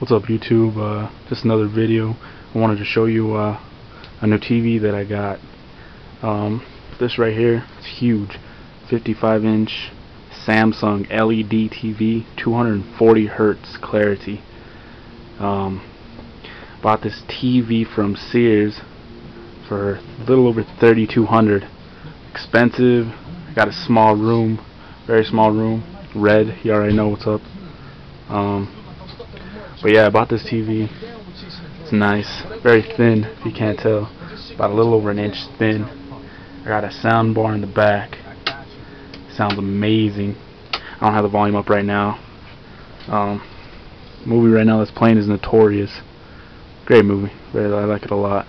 What's up YouTube? Uh, just another video. I wanted to show you uh, a new TV that I got. Um, this right here, it's huge. 55 inch Samsung LED TV, 240 hertz clarity. Um, bought this TV from Sears for a little over 3200 expensive got a small room very small room red you already know what's up um, but yeah, I bought this TV. It's nice. Very thin, if you can't tell. About a little over an inch thin. I got a sound bar in the back. Sounds amazing. I don't have the volume up right now. Um, movie right now that's playing is Notorious. Great movie. Really, I like it a lot.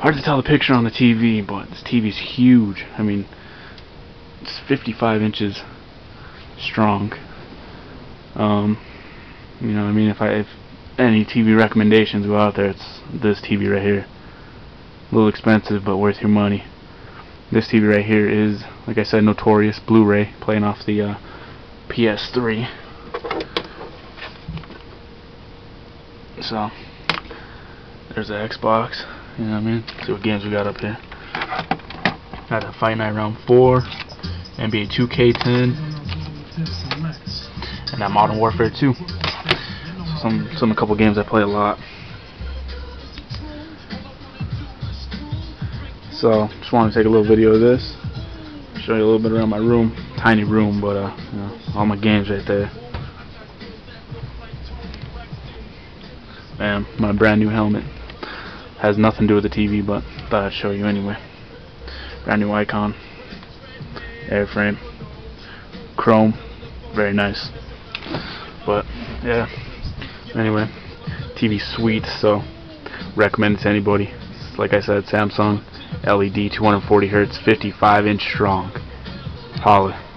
Hard to tell the picture on the TV, but this TV's huge. I mean, it's 55 inches strong. Um, you know, I mean, if I if any TV recommendations go out there, it's this TV right here. A little expensive, but worth your money. This TV right here is, like I said, Notorious Blu-ray, playing off the uh, PS3. So, there's the Xbox. You know what I mean? see what games we got up here. Got a Fight Night Round 4, NBA 2K10, and that Modern Warfare 2 some some a couple games I play a lot. So just wanted to take a little video of this, show you a little bit around my room. Tiny room, but uh, you know, all my games right there. And my brand new helmet has nothing to do with the TV, but thought I'd show you anyway. Brand new icon, airframe, chrome, very nice. But yeah. Anyway, TV sweet, so recommend it to anybody. Like I said, Samsung LED 240 hertz, 55 inch strong. Holla.